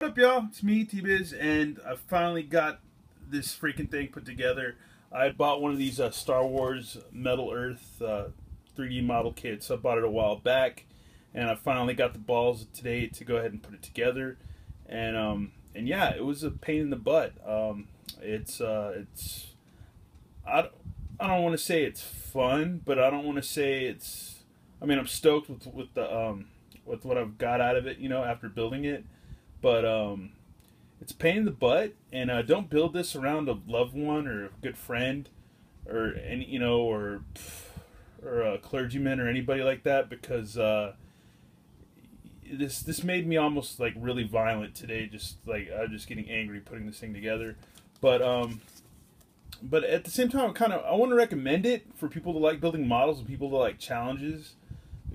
What up, y'all? It's me, T-Biz, and I finally got this freaking thing put together. I bought one of these uh, Star Wars Metal Earth uh, 3D model kits. I bought it a while back, and I finally got the balls today to go ahead and put it together. And um, and yeah, it was a pain in the butt. Um, it's uh, it's I don't, I don't want to say it's fun, but I don't want to say it's. I mean, I'm stoked with with the um, with what I've got out of it. You know, after building it but um, it's pain in the butt, and uh, don't build this around a loved one or a good friend, or any you know, or or a clergyman or anybody like that, because uh, this this made me almost like really violent today. Just like I was just getting angry putting this thing together, but um, but at the same time, kind of I want to recommend it for people to like building models and people to like challenges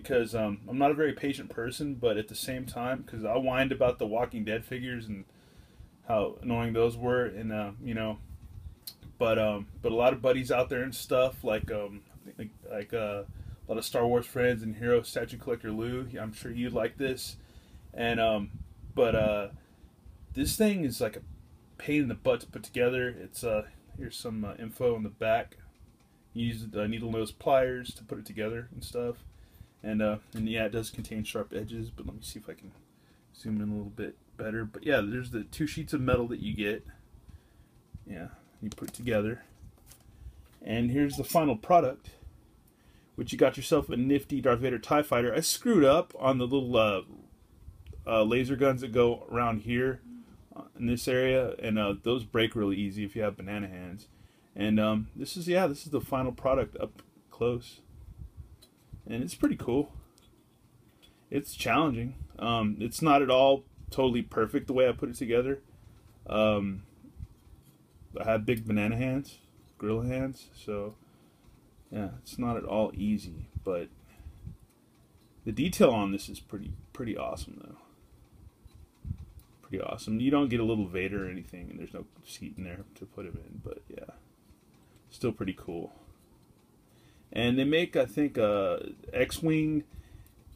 because um, I'm not a very patient person, but at the same time, because I whined about the Walking Dead figures and how annoying those were, and uh, you know, but um, but a lot of buddies out there and stuff like um, like, like uh, a lot of Star Wars friends and Hero Statue Collector Lou. I'm sure you'd like this, and um, but uh, this thing is like a pain in the butt to put together. It's uh, here's some uh, info on the back. You use the needle nose pliers to put it together and stuff. And, uh, and yeah, it does contain sharp edges, but let me see if I can zoom in a little bit better. But yeah, there's the two sheets of metal that you get. Yeah, you put together. And here's the final product, which you got yourself a nifty Darth Vader TIE Fighter. I screwed up on the little uh, uh, laser guns that go around here uh, in this area, and uh, those break really easy if you have banana hands. And um, this is, yeah, this is the final product up close and it's pretty cool. It's challenging. Um, it's not at all totally perfect the way I put it together. Um, I have big banana hands, grill hands, so yeah, it's not at all easy. But the detail on this is pretty pretty awesome though. Pretty awesome. You don't get a little Vader or anything, and there's no seat in there to put him in, but yeah, still pretty cool and they make I think a X-wing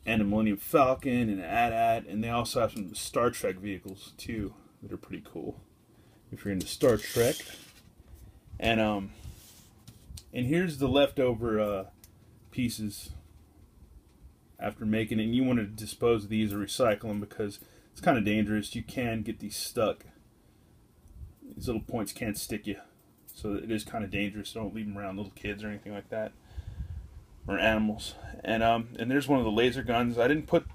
and a Millennium Falcon and an AT-AT, and they also have some Star Trek vehicles too that are pretty cool if you're into Star Trek. And um, and here's the leftover uh, pieces after making it. And you want to dispose of these or recycle them because it's kind of dangerous. You can get these stuck. These little points can't stick you, so it is kind of dangerous. Don't leave them around little kids or anything like that or animals. And um, and there's one of the laser guns. I didn't put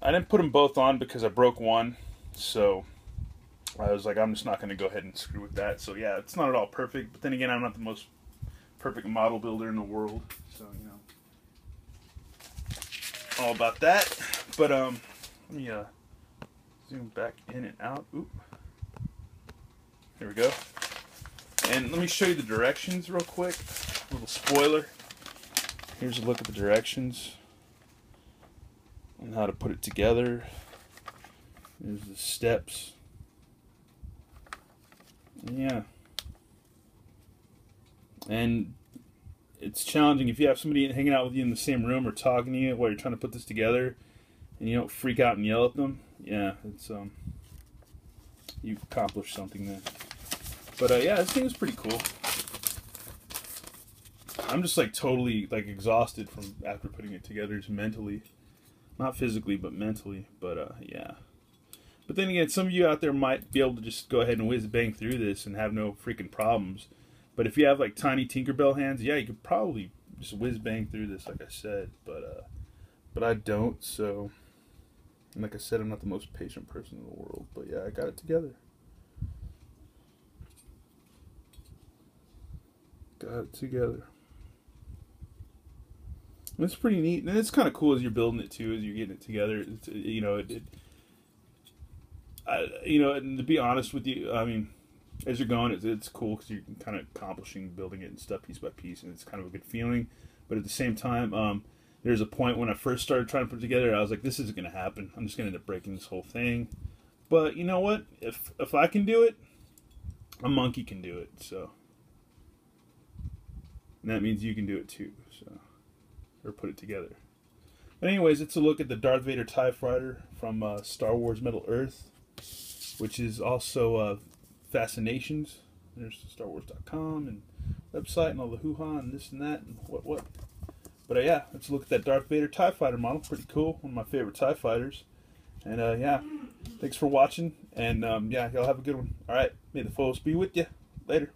I didn't put them both on because I broke one, so I was like, I'm just not going to go ahead and screw with that. So yeah, it's not at all perfect. But then again, I'm not the most perfect model builder in the world, so you know, all about that. But um, let me uh zoom back in and out. Oop. There we go. And let me show you the directions real quick. A little spoiler. Here's a look at the directions and how to put it together. There's the steps. Yeah. And it's challenging if you have somebody hanging out with you in the same room or talking to you while you're trying to put this together and you don't freak out and yell at them. Yeah, it's um you've accomplished something there. But uh, yeah, this thing is pretty cool. I'm just like totally like exhausted from after putting it together just mentally. Not physically, but mentally. But uh yeah. But then again, some of you out there might be able to just go ahead and whiz bang through this and have no freaking problems. But if you have like tiny Tinkerbell hands, yeah, you could probably just whiz bang through this, like I said. But uh, but I don't. So, and like I said, I'm not the most patient person in the world. But yeah, I got it together. Got it together. It's pretty neat, and it's kind of cool as you're building it too, as you're getting it together. It's, you know, it, it I, you know, and to be honest with you, I mean, as you're going, it's, it's cool because you're kind of accomplishing building it and stuff piece by piece, and it's kind of a good feeling. But at the same time, um, there's a point when I first started trying to put it together, I was like, this isn't going to happen. I'm just going to end up breaking this whole thing. But you know what? If if I can do it, a monkey can do it. So, and that means you can do it too. So or put it together. But anyways, it's a look at the Darth Vader TIE Fighter from uh, Star Wars Metal Earth. which is also uh, Fascinations. There's StarWars.com and website and all the hoo ha and this and that and what what. But uh, yeah, let's look at that Darth Vader TIE Fighter model. Pretty cool. One of my favorite TIE Fighters. And uh, yeah, thanks for watching. And um, yeah, y'all have a good one. All right. May the force be with you. Later.